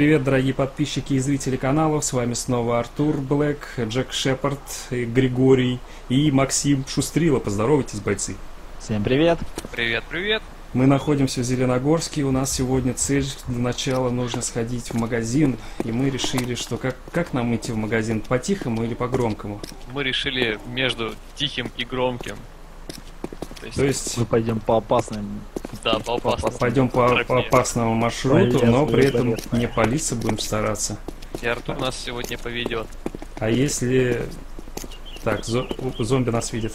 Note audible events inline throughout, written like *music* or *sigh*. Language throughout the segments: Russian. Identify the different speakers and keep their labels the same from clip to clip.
Speaker 1: Привет, дорогие подписчики и зрители канала. С вами снова Артур Блэк, Джек Шепард, Григорий и Максим Шустрила. Поздоровайтесь, бойцы.
Speaker 2: Всем привет.
Speaker 3: Привет, привет.
Speaker 1: Мы находимся в Зеленогорске. У нас сегодня цель для начала нужно сходить в магазин. И мы решили, что как, как нам идти в магазин, по-тихому или по-громкому?
Speaker 3: Мы решили между тихим и громким. То есть,
Speaker 1: То есть
Speaker 2: Мы пойдем по опасным.
Speaker 3: да, по опасному.
Speaker 1: пойдем по, по опасному маршруту,
Speaker 2: Полезно,
Speaker 1: но при этом
Speaker 2: полезно.
Speaker 1: не палиться будем стараться.
Speaker 3: И Артур нас сегодня поведет.
Speaker 1: А если... Так, зо- зомби нас видит.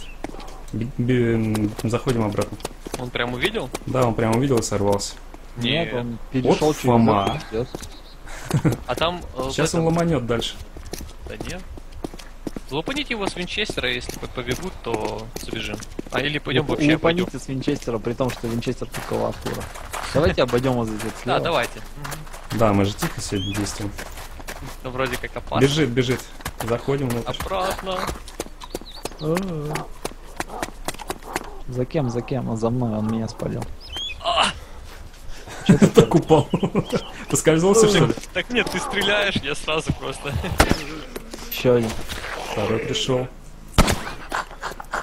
Speaker 1: Би- м, Заходим обратно.
Speaker 3: Он прям увидел?
Speaker 1: Да, он прямо увидел и сорвался.
Speaker 2: Нет,
Speaker 3: Нет.
Speaker 2: он перешел
Speaker 1: Вот
Speaker 2: через
Speaker 1: Фома.
Speaker 3: А там... э,
Speaker 1: Сейчас
Speaker 3: в
Speaker 1: он
Speaker 3: этом-
Speaker 1: ломанет дальше.
Speaker 3: Да нет. Лупаните его с Винчестера, если по- побегут, то забежим. А или пойдем
Speaker 2: Луп-
Speaker 3: вообще обойдем.
Speaker 2: лупаните с Винчестера, при том, что Винчестер такого Артура. Давайте обойдем вот здесь
Speaker 3: Да, давайте.
Speaker 1: Да, мы же тихо сегодня действуем.
Speaker 3: Ну, вроде как опасно.
Speaker 1: Бежит, бежит. Заходим внутрь.
Speaker 3: Обратно.
Speaker 2: За кем, за кем? Он за мной, он меня спалил.
Speaker 3: А! *laughs*
Speaker 1: Так упал. Поскользнулся, что ли?
Speaker 3: Так нет, ты стреляешь, я сразу просто.
Speaker 2: Еще один.
Speaker 1: Второй пришел.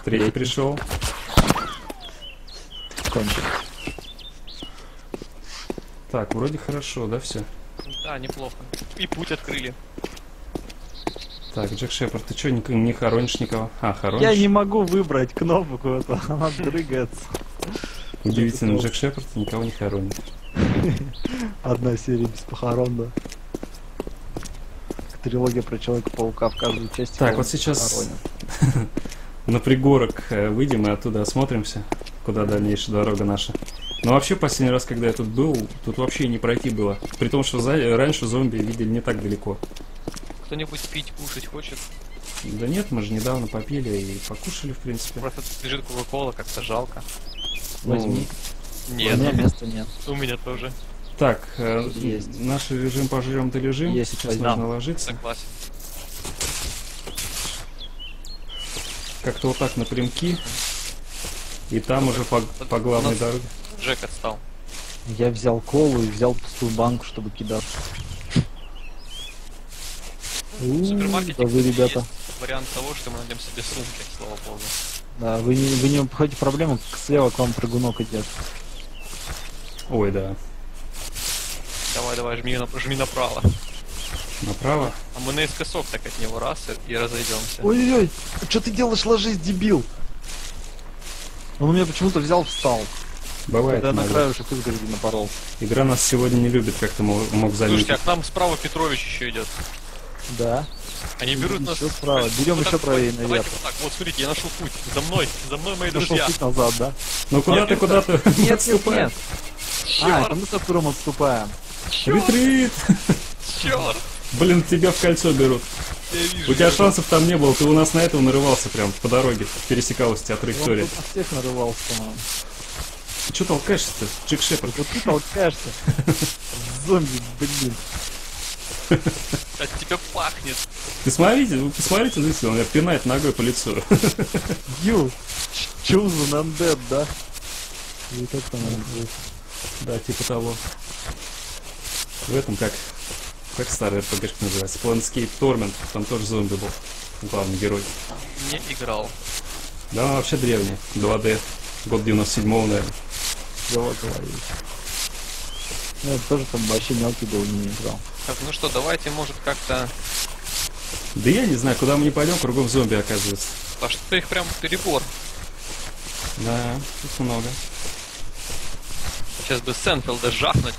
Speaker 1: Третий пришел.
Speaker 2: Кончик.
Speaker 1: Так, вроде хорошо, да, все?
Speaker 3: Да, неплохо. И путь открыли.
Speaker 1: Так, Джек Шепард, ты что, не, не хоронишь никого? А, хоронишь?
Speaker 2: Я не могу выбрать кнопку, эту, она дрыгается.
Speaker 1: Удивительно, Джек Шепард никого не хоронит. *laughs*
Speaker 2: Одна серия без похорон, да. Трилогия про Человека-паука в каждой части.
Speaker 1: Так, вот сейчас *laughs* на пригорок э, выйдем и оттуда осмотримся, куда дальнейшая дорога наша. Но вообще, последний раз, когда я тут был, тут вообще не пройти было. При том, что за- раньше зомби видели не так далеко.
Speaker 3: Кто-нибудь пить, кушать хочет?
Speaker 1: Да нет, мы же недавно попили и покушали, в принципе.
Speaker 3: Просто тут лежит Кока-Кола, как-то жалко.
Speaker 1: Ну,
Speaker 2: Возьми. У меня
Speaker 3: Нет,
Speaker 2: места нет.
Speaker 3: у меня тоже.
Speaker 1: Так, э,
Speaker 2: Есть.
Speaker 1: наш режим пожрем да лежим.
Speaker 2: Есть,
Speaker 1: Сейчас
Speaker 2: да.
Speaker 1: нужно ложиться.
Speaker 3: Согласен.
Speaker 1: Как-то вот так напрямки. И там уже по, по главной дороге.
Speaker 3: Джек отстал.
Speaker 2: Я взял колу и взял пустую банку, чтобы кидаться.
Speaker 3: В супермаркете,
Speaker 2: да вы,
Speaker 3: кстати,
Speaker 2: ребята.
Speaker 3: есть вариант того, что мы найдем себе сумки, слава богу.
Speaker 2: Да, вы не, вы не обходите проблему, слева к вам прыгунок идет.
Speaker 1: Ой, да.
Speaker 3: Давай, давай, жми, на- жми направо.
Speaker 1: Направо.
Speaker 3: А мы наискосок так от него раз и, и разойдемся.
Speaker 2: Ой-ой-ой, что ты делаешь, ложись, дебил! Он у меня почему-то взял, встал.
Speaker 1: Бывает.
Speaker 2: Когда я на
Speaker 1: иногда.
Speaker 2: краешек изгороди напоролся.
Speaker 1: Игра нас сегодня не любит, как ты мог, мог заметить.
Speaker 3: Слушайте, а к нам справа Петрович еще идет.
Speaker 2: Да.
Speaker 3: Они берут нас...
Speaker 2: Еще справа.
Speaker 3: Вот
Speaker 2: Берем
Speaker 3: так
Speaker 2: еще
Speaker 3: вот,
Speaker 2: правее
Speaker 3: давайте
Speaker 2: наверх.
Speaker 3: вот так, вот смотрите, я нашел путь. За мной, за мной мои
Speaker 2: Нашел
Speaker 3: друзья.
Speaker 2: путь назад, да?
Speaker 1: Ну куда
Speaker 3: Я
Speaker 1: ты, куда ты?
Speaker 2: Нет, нет, *laughs* нет. А, это мы с Артуром отступаем.
Speaker 3: Черт,
Speaker 1: Ретрит!
Speaker 3: черт,
Speaker 1: Блин, тебя в кольцо берут.
Speaker 3: я вижу.
Speaker 1: У тебя
Speaker 3: я
Speaker 1: шансов там не было, ты у нас на этого нарывался прям по дороге, пересекалась у тебя траектория.
Speaker 2: на всех нарывался, по-моему.
Speaker 1: Ты что толкаешься-то, Джек Шепард?
Speaker 2: Вот ты толкаешься. *laughs* Зомби, блин.
Speaker 3: От тебя пахнет.
Speaker 1: Ты смотрите, вы посмотрите, зрители, он меня пинает ногой по лицу.
Speaker 2: You chosen undead, да? Или как там?
Speaker 1: Да, типа того. В этом как, как старый RPG называется, Planescape Torment, там тоже зомби был, главный герой.
Speaker 3: Не играл.
Speaker 1: Да, он вообще древний, 2D, год 97-го, наверное.
Speaker 2: Давай, говори. Ну, это тоже там вообще мелкий был, не играл.
Speaker 3: Так, ну что, давайте, может, как-то...
Speaker 1: Да я не знаю, куда мы не пойдем, кругом зомби оказывается.
Speaker 3: А что их прям перебор.
Speaker 1: Да, тут много.
Speaker 3: Сейчас бы Сенфилда жахнуть.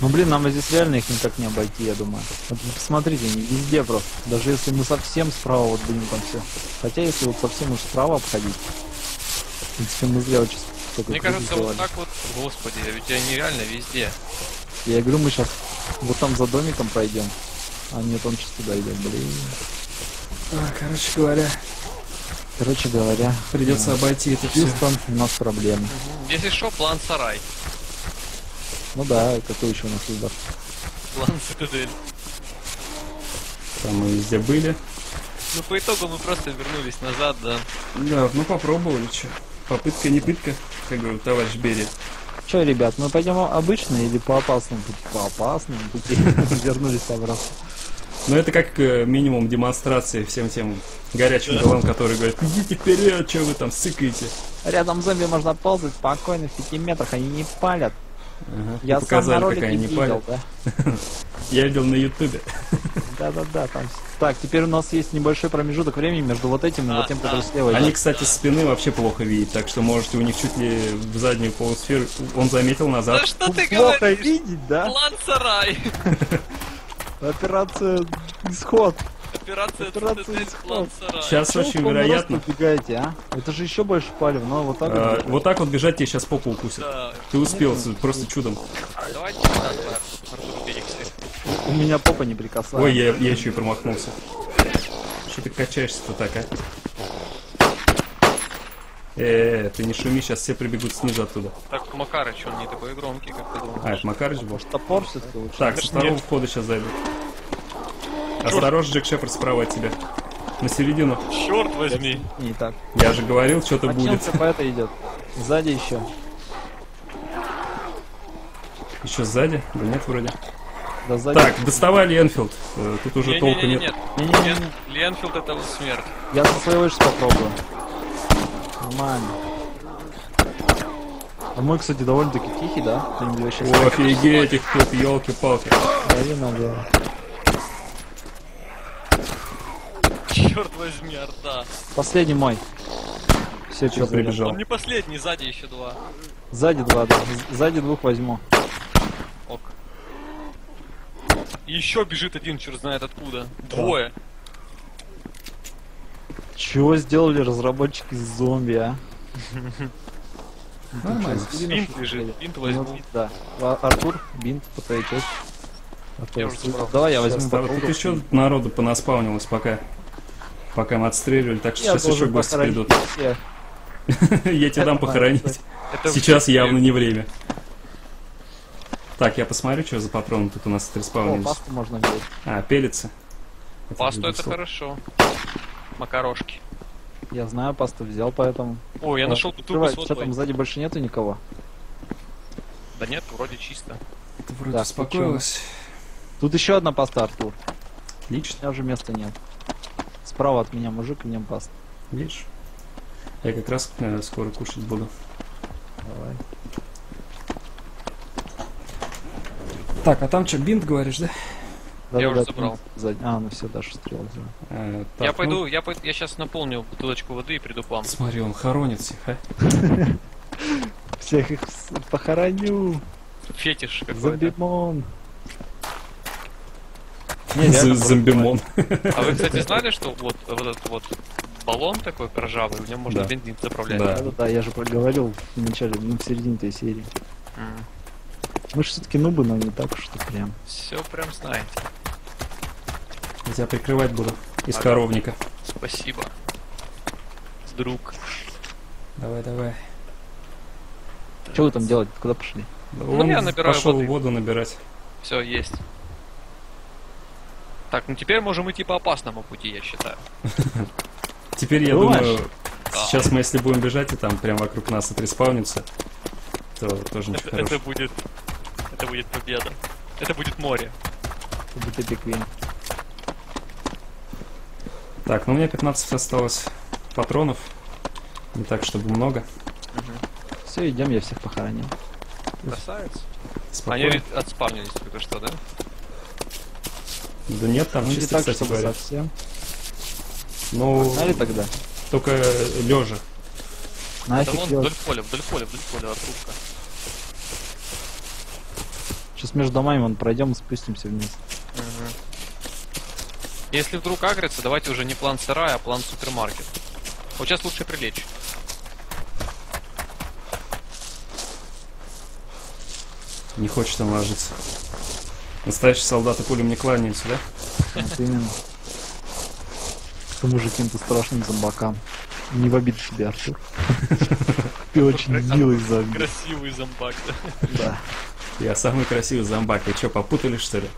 Speaker 2: Ну, блин, нам здесь реально их никак не обойти, я думаю. Вот посмотрите, они везде просто. Даже если мы совсем справа вот будем там все. Хотя, если вот совсем уж справа обходить, в принципе, мы зря очень только
Speaker 3: Мне кажется, вот
Speaker 2: сделали.
Speaker 3: так вот, господи, ведь они реально везде.
Speaker 2: Я говорю, мы сейчас вот там за домиком пройдем. А нет, он сейчас туда идет, блин.
Speaker 1: А, короче говоря,
Speaker 2: Короче говоря,
Speaker 1: придется обойти это все.
Speaker 2: Хьюстон, у нас проблемы.
Speaker 3: Если что, план сарай.
Speaker 2: Ну да, какой еще у нас выбор?
Speaker 3: План цитадель.
Speaker 1: Там мы везде были.
Speaker 3: Ну, по итогу мы просто вернулись назад, да.
Speaker 1: Да, ну попробовали, что. Попытка не пытка, как говорит товарищ Берия.
Speaker 2: Че, ребят, мы пойдем обычно или по опасному пути? По опасному пути. *laughs* Вернулись обратно.
Speaker 1: Но это как э, минимум демонстрации всем тем горячим головам, которые говорят, идите вперед, что вы там сыкаете.
Speaker 2: Рядом зомби можно ползать спокойно в пяти метрах, они не палят.
Speaker 1: Ага.
Speaker 2: Я сам на
Speaker 1: показали,
Speaker 2: ролике
Speaker 1: как они
Speaker 2: видел, да? *laughs*
Speaker 1: Я видел на ютубе. *laughs*
Speaker 2: Да-да-да, там... Так, теперь у нас есть небольшой промежуток времени между вот этим и вот тем, который
Speaker 3: да.
Speaker 2: слева
Speaker 1: Они, кстати, с спины вообще плохо видеть, так что можете у них чуть ли в заднюю полусферу. Он заметил
Speaker 3: Да
Speaker 1: назад.
Speaker 3: что ты
Speaker 2: Плохо видеть, да?
Speaker 3: План сарай. *laughs*
Speaker 2: Операция исход.
Speaker 3: Операция
Speaker 2: Операция
Speaker 3: ЦТТ, план сарай.
Speaker 1: Сейчас
Speaker 2: вы
Speaker 1: очень вероятно.
Speaker 2: убегаете, а? Это же еще больше палев, но вот так
Speaker 1: а,
Speaker 2: вот.
Speaker 1: вот так вот бежать тебе сейчас попу укусит.
Speaker 3: Да.
Speaker 1: Ты успел, с- просто чудом.
Speaker 3: Давайте.
Speaker 2: У меня попа не прикасается.
Speaker 1: Ой, я, я еще и промахнулся. Что ты качаешься-то так, а? Э, ты не шуми, сейчас все прибегут снизу оттуда.
Speaker 3: Так, Макарыч, он не такой громкий, как ты
Speaker 1: А,
Speaker 3: думаешь.
Speaker 1: это Макарыч был?
Speaker 2: Топор все-таки лучше.
Speaker 1: Так, с
Speaker 3: Конечно,
Speaker 1: второго
Speaker 3: нет.
Speaker 1: входа сейчас зайду. Осторожно, Джек Шепард справа от тебя. На середину.
Speaker 3: Черт возьми.
Speaker 2: Не так.
Speaker 1: Я же говорил, что-то
Speaker 2: А чем
Speaker 1: будет.
Speaker 2: по это идет? Сзади еще.
Speaker 1: Еще сзади? Да нет, вроде.
Speaker 2: Да сзади.
Speaker 1: Так, доставали Энфилд. Э, Тут уже толку
Speaker 3: Не-не-не,
Speaker 1: нет.
Speaker 3: нет.
Speaker 2: Не-не-не.
Speaker 3: Лен- Ленфилд это смерть.
Speaker 2: Я со своего сейчас попробую. Нормально. А мой, кстати, довольно-таки тихий, да?
Speaker 1: О, офигеть, их тут, елки-палки.
Speaker 2: Дави налево.
Speaker 3: Черт возьми, Арта.
Speaker 2: Последний мой. Все,
Speaker 1: Всё, прибежал.
Speaker 3: Он не последний, сзади еще два.
Speaker 2: Сзади два, да. Сзади двух возьму.
Speaker 3: Ок. Еще бежит один, черт знает откуда. Двое.
Speaker 2: Чего сделали разработчики с зомби, а?
Speaker 1: Нормально.
Speaker 3: Бинт лежит. Бинт
Speaker 2: Ну,
Speaker 3: возьми.
Speaker 2: да. А- Артур, бинт по твоей части. Давай я возьму
Speaker 1: Тут еще народу понаспавнилось пока. Пока мы отстреливали, так что
Speaker 2: Я
Speaker 1: сейчас еще гости придут. Я тебе дам похоронить. Сейчас явно не время. Так, я посмотрю, что за патроны тут у нас
Speaker 2: О,
Speaker 1: отреспаунились.
Speaker 2: пасту можно взять.
Speaker 1: А, пелится.
Speaker 3: Пасту это хорошо. Макарошки.
Speaker 2: Я знаю, пасту взял, поэтому...
Speaker 3: О, я
Speaker 2: О,
Speaker 3: нашел бутылку с
Speaker 2: Что там
Speaker 3: водой.
Speaker 2: сзади больше нету никого?
Speaker 3: Да нет, вроде чисто.
Speaker 1: Это вроде
Speaker 2: Да,
Speaker 1: успокоилось.
Speaker 2: Тут еще одна паста, Артур. У
Speaker 1: Отлично,
Speaker 2: меня уже места нет. Справа от меня мужик, в нем паста.
Speaker 1: видишь? Я как раз э, скоро кушать буду.
Speaker 2: Давай.
Speaker 1: Так, а там что, бинт говоришь, да?
Speaker 3: Я уже
Speaker 2: Да-да-да,
Speaker 3: забрал.
Speaker 2: сзади. А, ну все, Даша стрел взял.
Speaker 1: Э,
Speaker 3: я
Speaker 1: так,
Speaker 3: пойду, я, пой- я сейчас наполню бутылочку воды и приду к вам.
Speaker 1: ну, смотри, он хоронит всех, а? *laughs*
Speaker 2: Всех их похороню.
Speaker 3: Фетиш какой-то.
Speaker 2: Зомбимон.
Speaker 1: Зомбимон.
Speaker 3: А вы, кстати, знали, что вот, вот этот вот баллон такой ржавый, в нем можно
Speaker 1: Да.
Speaker 3: бензин заправлять?
Speaker 1: Да.
Speaker 2: Да-да-да, я же проговорил в начале, ну, в середине этой серии. Мы же все-таки нубы, но не так что прям.
Speaker 3: Все прям знаете.
Speaker 1: Я тебя прикрывать буду из
Speaker 3: Ага.
Speaker 1: коровника.
Speaker 3: Спасибо. Друг.
Speaker 1: Давай, давай.
Speaker 2: Что вы там делаете? Куда пошли?
Speaker 1: Да
Speaker 3: Ну, я набираю
Speaker 1: пошел
Speaker 3: воды.
Speaker 1: воду набирать.
Speaker 3: Все, есть. Так, ну теперь можем идти по опасному пути, я считаю. *laughs*
Speaker 1: Теперь я думаю, сейчас мы если будем бежать и там прям вокруг нас отреспаунится, то тоже ничего
Speaker 3: Это, это будет. Это будет победа. Это будет море.
Speaker 2: Как будто пиквин.
Speaker 1: Так, ну у меня 15 осталось патронов. Не так, чтобы много.
Speaker 2: Все, идем, я всех похоронил.
Speaker 3: Красавец. Они
Speaker 1: Спокойно.
Speaker 3: ведь отспавнились только что, да?
Speaker 1: Да нет, там
Speaker 2: Ну, не
Speaker 1: чисто,
Speaker 2: так,
Speaker 1: кстати
Speaker 2: чтобы
Speaker 1: говоря.
Speaker 2: совсем.
Speaker 1: Ну,
Speaker 2: Знали тогда?
Speaker 1: только лежа.
Speaker 3: Да
Speaker 2: Нафиг
Speaker 3: вон
Speaker 2: делать.
Speaker 3: вдоль поля, вдоль поля, вдоль поля, отрубка.
Speaker 2: Сейчас между домами вон пройдем и спустимся вниз.
Speaker 3: Мгм. Если вдруг агрится, давайте уже не план сарая, а план супермаркет. Вот сейчас лучше прилечь.
Speaker 1: Не хочет он ложиться. Настоящие солдаты пулем не кланяются, да?
Speaker 2: Вот именно. К тому же каким-то страшным зомбакам. Не в обиду тебе, Артур. Ты очень милый зомби.
Speaker 3: Красивый зомбак, да?
Speaker 2: Да.
Speaker 1: Я самый красивый зомбак. Вы что, попутали что ли?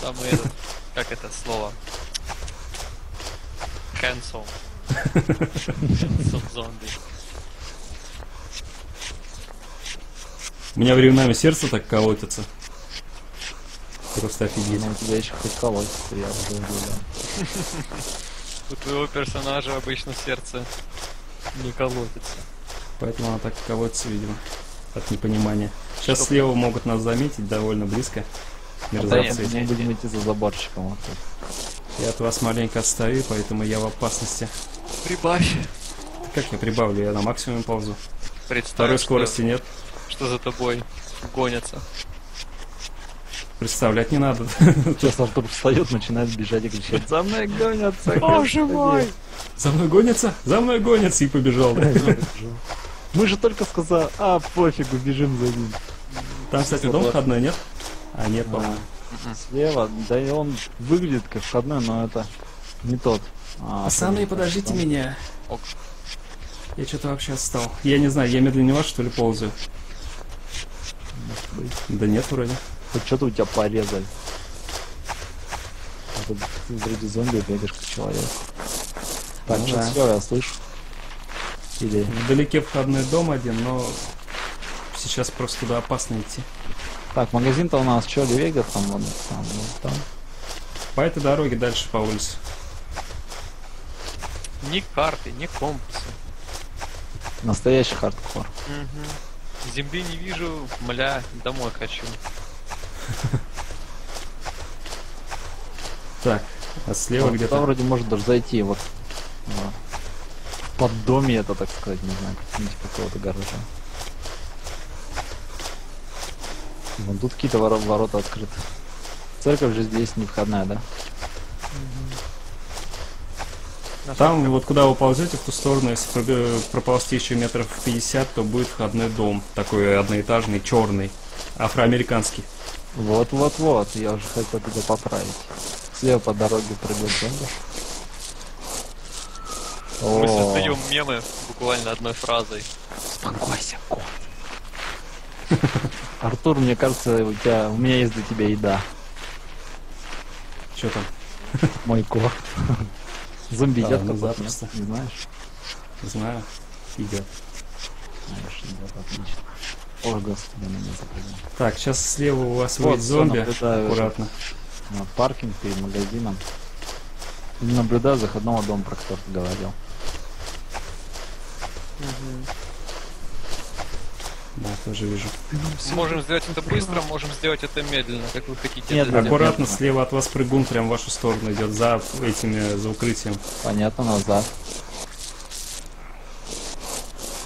Speaker 3: Самый этот, как это слово? Handsome. Handsome зомби.
Speaker 1: У меня временами сердце так колотится. Просто офигеть.
Speaker 2: Ну, у тебя еще хоть колотится, я уже удивлен. *laughs*
Speaker 3: У твоего персонажа обычно сердце не колотится.
Speaker 1: Поэтому она так колотится, видимо, от непонимания. Сейчас слева могут нас заметить довольно близко. Мерзавцы.
Speaker 3: нет.
Speaker 2: Мы будем идти за заборчиком вот тут.
Speaker 1: Я от вас маленько отстаю, поэтому я в опасности.
Speaker 3: Прибавь.
Speaker 1: Как я прибавлю? Я на максимуме ползу.
Speaker 3: Представь,
Speaker 1: Второй
Speaker 3: что-
Speaker 1: скорости нет.
Speaker 3: что за тобой гонятся.
Speaker 1: Представлять не надо. *laughs*
Speaker 2: Сейчас Артур встает, начинает бежать и кричать, за мной гонятся,
Speaker 3: Боже
Speaker 2: господи».
Speaker 3: мой!
Speaker 1: За мной гонятся? За мной гонятся! И побежал. да.
Speaker 2: Мы же только сказали, а, пофигу, бежим за ним.
Speaker 1: Там, кстати, дом входной, нет? А, нет, по-моему.
Speaker 2: Слева, да и он выглядит как входной, но это не тот. А,
Speaker 1: Пацаны, подождите меня.
Speaker 3: Ок.
Speaker 1: Я что-то вообще отстал. Я не знаю, я медленнее вас, что ли, ползаю?
Speaker 2: Может быть.
Speaker 1: Да нет, вроде.
Speaker 2: Хоть что-то у тебя порезали. А тут вроде зомби бегаешь как человек. Так,
Speaker 1: Ну
Speaker 2: что
Speaker 1: да.
Speaker 2: все, я слышу. Или...
Speaker 1: Вдалеке входной дом один, но сейчас просто туда опасно идти.
Speaker 2: Так, магазин-то у нас что, Левега там, вон там, вот там.
Speaker 1: По этой дороге дальше по улице.
Speaker 3: Ни карты, ни компаса.
Speaker 2: Настоящий хардкор.
Speaker 3: Мгм. Земли не вижу, мля, домой хочу. *laughs*
Speaker 1: Так, а слева
Speaker 2: Вот
Speaker 1: где-то...
Speaker 2: вроде может даже зайти, вот. вот. Под доме это, так сказать, не знаю, как типа какого-то гаража. Вон тут какие-то воро- ворота открыты. Церковь же здесь не входная, да?
Speaker 1: Там, вот куда вы ползете, в ту сторону, если проползти еще метров 50, то будет входной дом. Такой одноэтажный, черный, афроамериканский.
Speaker 2: Вот-вот-вот, я уже хотел тебя поправить. Слева по дороге прыгает зомби.
Speaker 3: Мы создаем мемы буквально одной фразой.
Speaker 2: Успокойся, кот. *laughs* Артур, мне кажется, у тебя, у меня есть для тебя еда.
Speaker 1: Что там? *laughs*
Speaker 2: Мой кот. Зомби
Speaker 1: А,
Speaker 2: едят
Speaker 1: ну запросто.
Speaker 2: Не знаешь?
Speaker 1: Знаю. Идет.
Speaker 2: Знаешь, едят, отлично. Ой, господи, на меня запрыгнул.
Speaker 1: Так, сейчас слева у вас
Speaker 2: Вот,
Speaker 1: выйдет зомби. Аккуратно.
Speaker 2: Вот, паркинг перед магазином. Не наблюдаю заходного дома, про который ты говорил.
Speaker 1: Да, тоже вижу.
Speaker 3: Можем сделать это быстро, можем сделать это медленно, как вы хотите.
Speaker 2: Нет.
Speaker 1: Аккуратно,
Speaker 2: нет.
Speaker 1: слева от вас прыгун прям в вашу сторону идет, за этими, за укрытием.
Speaker 2: Понятно, назад.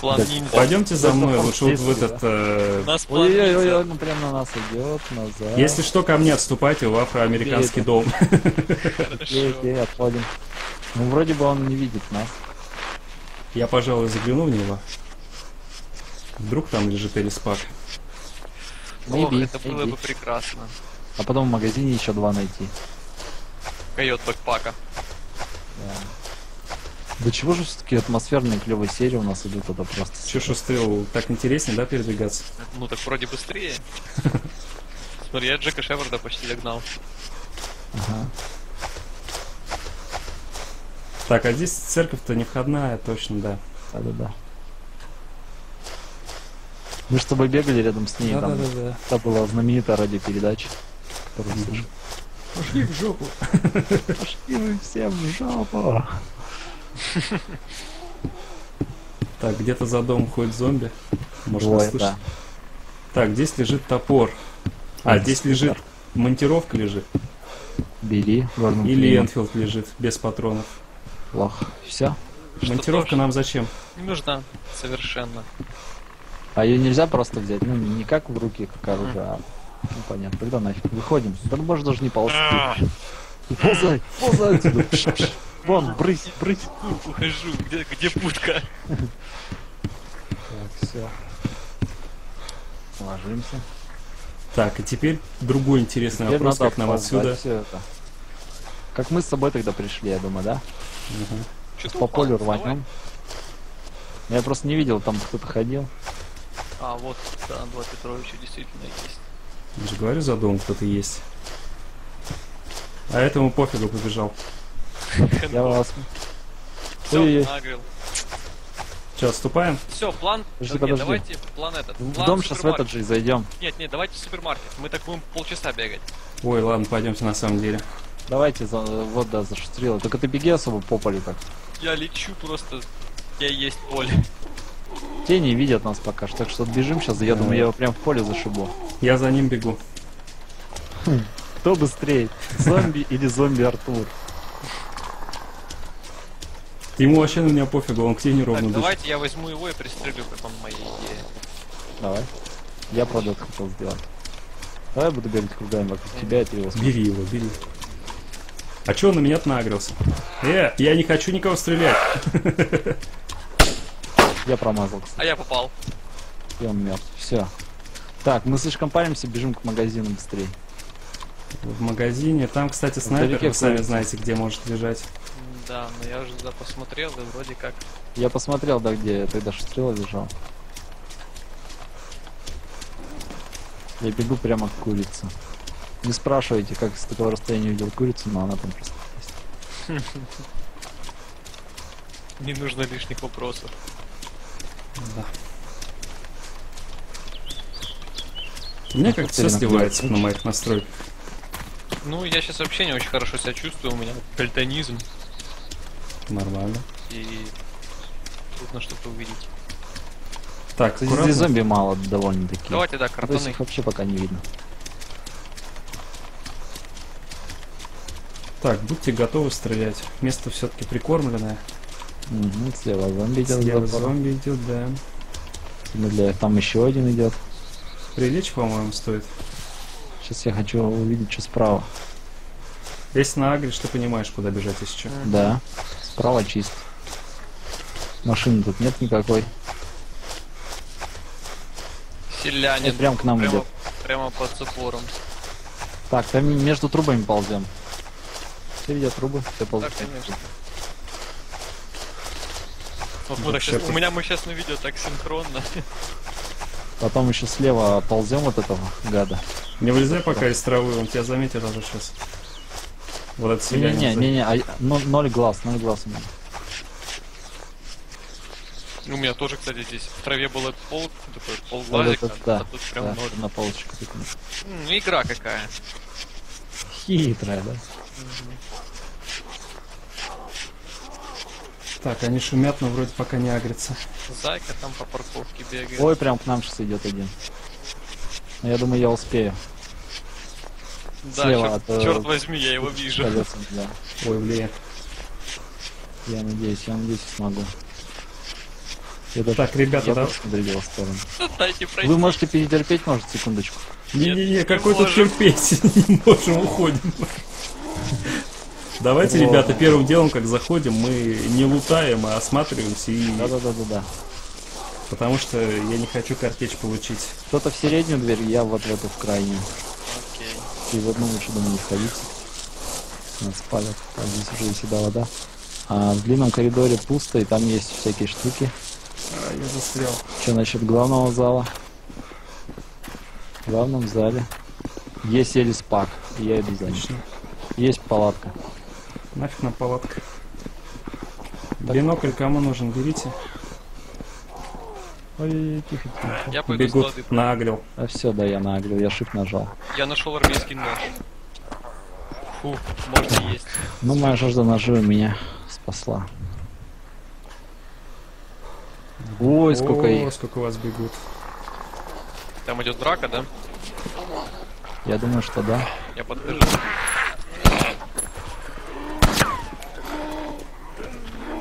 Speaker 3: План
Speaker 2: Да,
Speaker 3: ниндзя.
Speaker 1: Пойдемте за мной, лучше вот в этот... э,
Speaker 3: У нас план
Speaker 2: Ой-ой-ой,
Speaker 3: ниндзя.
Speaker 2: он прям на нас идет, назад.
Speaker 1: Если что, ко мне отступайте, в афроамериканский дом.
Speaker 2: Окей, окей, отходим. Ну, вроде бы он не видит нас.
Speaker 1: Я, пожалуй, загляну в него. Вдруг там лежит Элиспак.
Speaker 3: Ох, это было бы прекрасно.
Speaker 2: А потом в магазине еще два найти.
Speaker 3: Койот бэкпака.
Speaker 2: Да. Да чего же все-таки атмосферные клевые серии у нас идут, это просто...
Speaker 1: Че, шустрил, так интереснее, да, передвигаться?
Speaker 3: Ну так вроде быстрее. *laughs* Смотри, я Джека Шеварда почти догнал.
Speaker 2: Ага.
Speaker 1: Так, а здесь церковь-то не входная, точно, да.
Speaker 2: Да-да-да. Мы с тобой бегали рядом с ней, там
Speaker 1: да.
Speaker 2: это была знаменитая радиопередача.
Speaker 1: Пошли в жопу. *laughs*
Speaker 2: Пошли вы все в жопу! *laughs*
Speaker 1: Так, где-то за дом ходит зомби. Можно
Speaker 2: Двое,
Speaker 1: слышать.
Speaker 2: да.
Speaker 1: Так, здесь лежит топор. А, здесь лежит монтировка лежит.
Speaker 2: Бери,
Speaker 1: Или. Энфилд лежит, без патронов.
Speaker 2: Плохо. Все?
Speaker 1: Монтировка нам зачем?
Speaker 3: Не нужна совершенно.
Speaker 2: А ее нельзя просто взять, ну не как в руки, как оружие, а... Ну понятно, тогда нафиг. Выходим. Да можно даже не ползти.
Speaker 3: А, *laughs*
Speaker 2: Ползай, ползай отсюда. *laughs* Вон, брысь, брысь.
Speaker 3: Ухожу. Где, где будка?
Speaker 2: Так, все. Ложимся.
Speaker 1: Так, и теперь другой интересный
Speaker 2: Теперь
Speaker 1: вопрос, как нам отсюда.
Speaker 2: Как мы с собой тогда пришли, я думаю, да?
Speaker 3: Что-то
Speaker 2: По полю рванем. Я просто не видел, там кто-то ходил.
Speaker 3: А, вот, да, два Петровича действительно есть.
Speaker 1: Я же говорю, за домом кто-то есть. А этому пофигу побежал.
Speaker 2: Я вас...
Speaker 3: Все, нагрел.
Speaker 1: Что, отступаем?
Speaker 3: Все, план.
Speaker 2: Подожди,
Speaker 3: Нет, давайте план этот.
Speaker 2: В
Speaker 3: план
Speaker 2: дом сейчас в этот же и зайдем.
Speaker 3: Нет, нет, давайте в супермаркет. Мы так будем полчаса бегать.
Speaker 1: Ой, ладно, пойдемте на самом деле.
Speaker 2: Давайте, за, вот, да, зашустрила. Только ты беги особо по полю так.
Speaker 3: Я лечу просто. Я есть поле.
Speaker 2: Те не видят нас пока что, так что бежим сейчас, я думаю, я его прям в поле зашибу.
Speaker 1: Я за ним бегу.
Speaker 2: Кто быстрее, *laughs* зомби или зомби Артур?
Speaker 1: Ему вообще на меня пофигу, он к тебе
Speaker 3: Так,
Speaker 1: неровно дышит.
Speaker 3: давайте я возьму его и пристрелю, как он моей идеи.
Speaker 2: Давай. Я это хотел сделать. Давай я буду бегать кругами вокруг тебя, и ты его
Speaker 1: Бери его, бери. А чё он на меня-то нагрелся? Э, я не хочу никого стрелять. *laughs*
Speaker 2: Я промазал, кстати,
Speaker 3: А я попал.
Speaker 2: и он мертв. Все. Так, мы слишком палимся, бежим к магазину быстрее.
Speaker 1: В магазине, там, кстати, снайпер,
Speaker 2: Вдалеке
Speaker 1: вы сами знаете, где может лежать.
Speaker 3: Да, но я уже туда посмотрел, и вроде как.
Speaker 2: Я посмотрел, да, где я тогда шустрила лежал. Я бегу прямо к курице. Не спрашивайте, как с такого расстояния видел курицу, но она там просто есть.
Speaker 3: Не нужно лишних вопросов.
Speaker 1: Да. У меня
Speaker 2: Ну,
Speaker 1: как-то все
Speaker 2: на
Speaker 1: сливается на моих настройках.
Speaker 3: Ну, я сейчас вообще не очень хорошо себя чувствую, у меня дальтонизм,
Speaker 1: Нормально.
Speaker 3: и трудно что-то увидеть.
Speaker 1: Так,
Speaker 2: Кстати, здесь зомби мало довольно-таки.
Speaker 3: Давайте, да,
Speaker 2: есть
Speaker 3: картоны.
Speaker 2: их вообще пока не видно.
Speaker 1: Так, будьте готовы стрелять. Место все-таки прикормленное.
Speaker 2: Угу, слева зомби идет.
Speaker 1: Слева
Speaker 2: забор.
Speaker 1: зомби идет, да.
Speaker 2: Медля- Там еще один идет.
Speaker 1: Прилечь, по-моему, стоит.
Speaker 2: Сейчас я хочу увидеть, что справа.
Speaker 1: Если на агре, что понимаешь, куда бежать, если что.
Speaker 2: Да, справа чист. Машины тут нет никакой.
Speaker 3: Селянин.
Speaker 2: Вот прям к нам
Speaker 3: прямо,
Speaker 2: идет.
Speaker 3: прямо под запором.
Speaker 2: Так, там между трубами ползем. Все видят трубы, все ползут.
Speaker 3: конечно. Вот мы так
Speaker 1: Вообще
Speaker 3: щас-
Speaker 1: тут-
Speaker 3: у меня мы сейчас на видео так синхронно.
Speaker 2: Потом еще слева ползем от этого гада.
Speaker 1: Не вылезай пока из травы, он тебя заметит уже сейчас. Вот это селянин.
Speaker 2: Не-не,
Speaker 1: за-
Speaker 2: не-не, а, но- ноль глаз, ноль глаз у меня.
Speaker 3: У меня тоже, кстати, здесь в траве было пол, такой
Speaker 2: Вот
Speaker 3: полглазика,
Speaker 2: это да,
Speaker 3: а тут прям
Speaker 2: да,
Speaker 3: ноль.
Speaker 2: на полочку такую.
Speaker 3: М, игра какая.
Speaker 2: Хитрая, да?
Speaker 1: Так, они шумят, но вроде пока не агрятся.
Speaker 3: Зайка там по парковке бегает.
Speaker 2: Ой, прям к нам сейчас идет один. Но я думаю, я успею.
Speaker 3: Да,
Speaker 2: слева
Speaker 3: черт,
Speaker 2: от, э,
Speaker 3: черт возьми, я его вижу.
Speaker 2: Колесом, да.
Speaker 1: Ой, блин.
Speaker 2: Я надеюсь, я надеюсь, смогу. Я даже
Speaker 1: Так, ребята,
Speaker 2: я
Speaker 1: да?
Speaker 2: посмотрю в его сторону.
Speaker 3: Дайте пройти.
Speaker 2: Вы можете перетерпеть, может, секундочку.
Speaker 1: Не-не-не, какой
Speaker 3: не
Speaker 1: тут терпеть, *laughs* не можем, уходим. Давайте,
Speaker 2: Вот.
Speaker 1: ребята, первым делом, как заходим, мы не лутаем, а осматриваемся, и...
Speaker 2: Да-да-да-да-да.
Speaker 1: потому что я не хочу картечь получить.
Speaker 2: Кто-то в среднюю дверь, я вот в эту в крайнюю.
Speaker 3: Окей.
Speaker 2: И в одну лучше дома не. Нас спалят. А здесь уже есть всегда вода. А в длинном коридоре пусто, и там есть всякие штуки.
Speaker 1: А, я застрял.
Speaker 2: Что насчет главного зала? В главном зале есть Элиспак, и я иду за ним. Есть палатка.
Speaker 1: Нафиг нам палатка. Бинокль кому нужен, берите.
Speaker 2: Ой, тихо, тихо.
Speaker 3: Я пойду
Speaker 1: Бегут
Speaker 3: склады.
Speaker 2: А все, да, я нагрел, я shift нажал.
Speaker 3: Я нашел армейский нож. Фу, можно есть.
Speaker 2: Ну, моя жажда ножа меня спасла. Ой, сколько
Speaker 1: О,
Speaker 2: их.
Speaker 1: сколько у вас бегут.
Speaker 3: Там идет драка, да?
Speaker 2: Я думаю, что да.
Speaker 3: Я поддержу.